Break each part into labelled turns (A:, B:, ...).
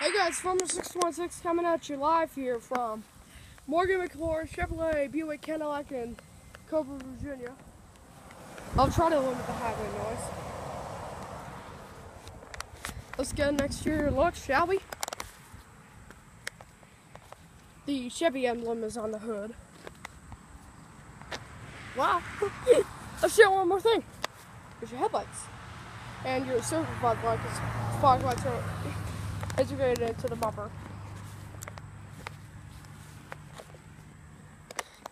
A: guys, Filmer 616 coming at you live here from Morgan McClure, Chevrolet, Buick, Cadillac, and Coeburn, Virginia. I'll try to limit the highway noise. Let's get next your look, shall we? The Chevy emblem is on the hood. Wow. Let's show one more thing. Here's your headlights. And your silver fog light, because fog lights are integrated into the bumper.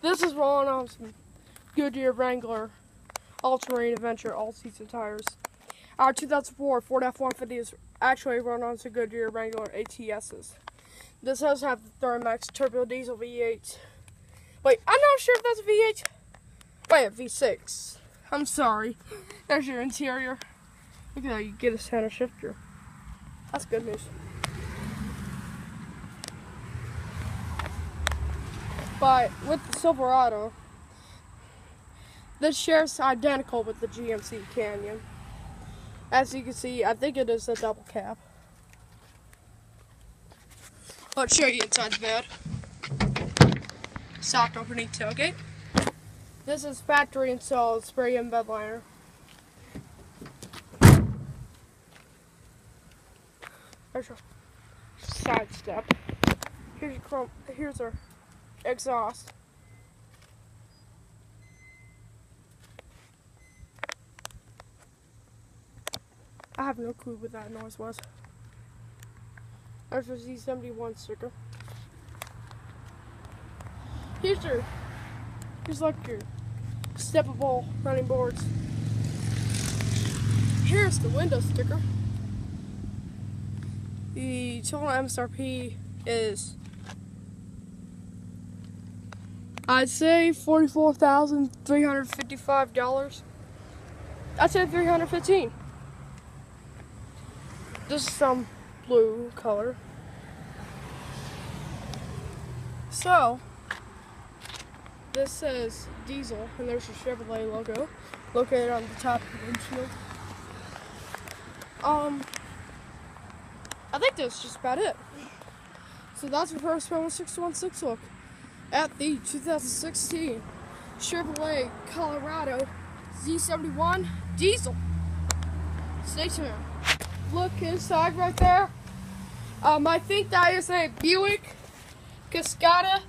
A: This is rolling on some Goodyear Wrangler all-terrain adventure all-season tires. Our 2004 Ford F-150 is actually run on some Goodyear Wrangler ATSs. This does have the Duramax turbo diesel V8. Wait, I'm not sure if that's a V8. Wait, V6. I'm sorry. There's your interior. Look at how you get a center shifter. That's good news. But with the Silverado, this shares identical with the GMC Canyon. As you can see, I think it is a double cab. Let's show you inside the bed. Soft opening tailgate. This is factory installed spray in bed liner. There's your side step. Here's your chrome. Here's our exhaust. I have no clue what that noise was. There's a Z71 sticker. Here's your, here's like your steppable running boards. Here's the window sticker. The total MSRP is, I'd say forty-four thousand three hundred fifty-five dollars. I'd say three hundred fifteen. This is some blue color. So, this says diesel, and there's your Chevrolet logo located on the top of the windshield. Um, I think that's just about it. So that's your first Filmer 616 look at the 2016 Chevrolet Colorado Z71 diesel. Stay tuned. Look inside right there. Um, I think that is a Buick Cascada.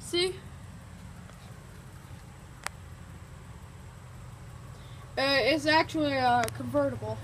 A: See? Uh, it's actually a convertible.